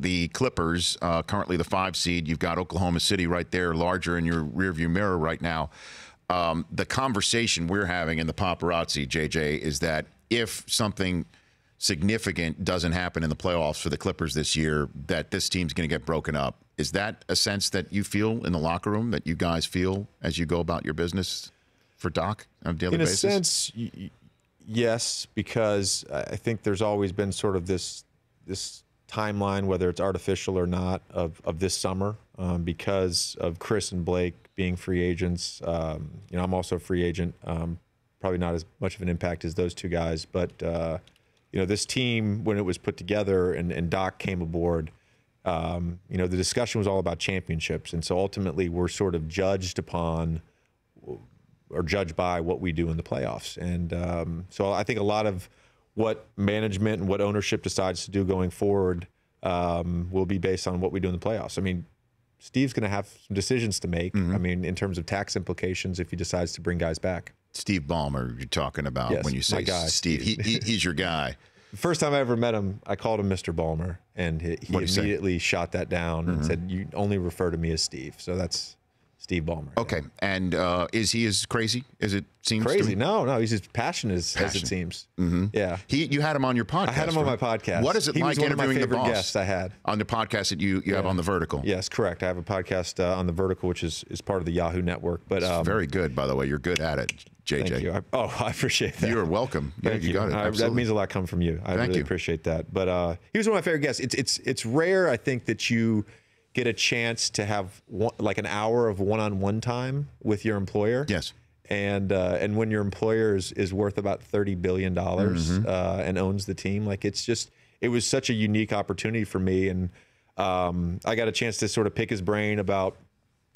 the Clippers, uh, currently the five seed. You've got Oklahoma City right there, larger in your rearview mirror right now. Um, the conversation we're having in the paparazzi, JJ, is that if something significant doesn't happen in the playoffs for the Clippers this year, that this team's going to get broken up. Is that a sense that you feel in the locker room that you guys feel as you go about your business for Doc on a daily in a basis? sense, y- yes, because I I think there's always been sort of this this timeline, whether it's artificial or not, of of this summer um, because of Chris and Blake being free agents. Um, you know, I'm also a free agent. Um, probably not as much of an impact as those two guys, but uh, you know, this team when it was put together and, and Doc came aboard. Um, you know, the discussion was all about championships, and so ultimately we're sort of judged upon or judged by what we do in the playoffs. And um, so I think a lot of what management and what ownership decides to do going forward um, will be based on what we do in the playoffs. I mean, Steve's going to have some decisions to make. I mean, in terms of tax implications, if he decides to bring guys back. Steve Ballmer, you're talking about Yes, when you say guy, Steve. He, he, he's your guy. The first time I ever met him, I called him Mr. Ballmer, and he, he immediately shot that down and said, "You only refer to me as Steve." So that's Steve Ballmer. Okay, and uh, is he as crazy as it seems? To Crazy? No, no, he's as passionate as, as it seems. Mm-hmm. Yeah. He, you had him on your podcast. I had him on my podcast. What is it He like was one of my interviewing the favorite boss? guests I had. on the podcast that you, you have on the Vertical. Yes, correct. I have a podcast uh, on the Vertical, which is is part of the Yahoo network. But um, Very good, by the way. You're good at it, JJ. thank you. I, oh, I appreciate that. You are welcome. Yeah, Thank you, got it. I- that means a lot coming from you. I Thank really you. appreciate that. But uh, he was one of my favorite guests. It's it's it's rare, I think, that you get a chance to have one, like an hour of one-on-one time with your employer. Yes. And uh, and when your employer is, is worth about thirty billion dollars Mm-hmm. uh, and owns the team, like it's just it was such a unique opportunity for me, and um, I got a chance to sort of pick his brain about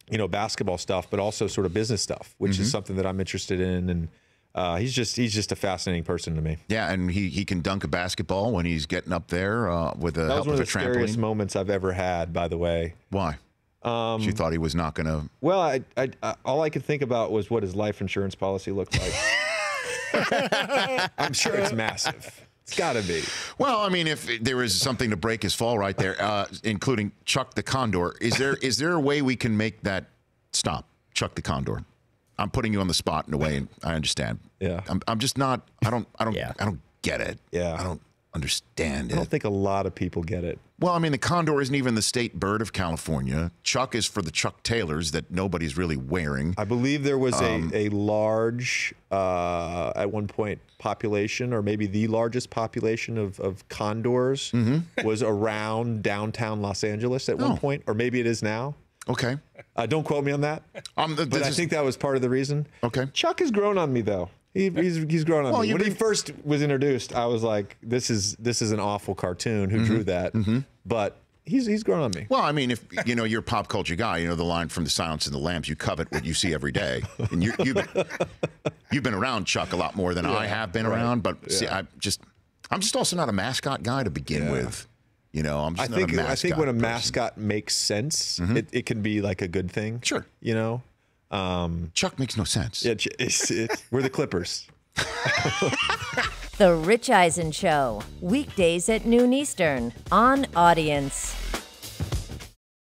you know basketball stuff, but also sort of business stuff, which Mm-hmm. is something that I'm interested in. And uh, he's just he's just a fascinating person to me. Yeah, and he, he can dunk a basketball when he's getting up there uh, with the That was help one of of a the scariest moments I've ever had. By the way, Why? Um, you thought he was not going to. well, I, I, I all I could think about was what his life insurance policy looked like. I'm sure it's massive. It's got to be. Well, I mean, if there is something to break his fall right there, uh, including Chuck the Condor, is there is there a way we can make that stop? Chuck the Condor. I'm putting you on the spot in a way, and I understand. Yeah. I'm, I'm just not. I don't. I don't. Yeah. I don't get it. Yeah. I don't understand it. I don't think a lot of people get it. Well, I mean, the condor isn't even the state bird of California. Chuck is for the Chuck Taylors that nobody's really wearing. I believe there was Um, a, a large, uh, at one point, population, or maybe the largest population of, of condors Mm-hmm. was around downtown Los Angeles at Oh. one point, or maybe it is now. Okay. Uh, don't quote me on that. Um, But I is- think that was part of the reason. Okay. Chuck has grown on me though. He, he's he's grown on Well, me. When he first was introduced, I was like, "This is this is an awful cartoon. Who Mm-hmm. drew that?" But he's he's grown on me. Well, I mean, if you know you're a pop culture guy, you know the line from The Silence of the Lambs: "You covet what you see every day." And you, you've been, you've been around Chuck a lot more than I have been around. But see, I just, I'm just also not a mascot guy to begin with. You know, I'm I just think a mascot. I think when a person. mascot makes sense, it, it can be like a good thing. Sure. You know. Um, Chuck makes no sense. it, it's, it's, we're the Clippers. The Rich Eisen Show, weekdays at noon Eastern on Audience.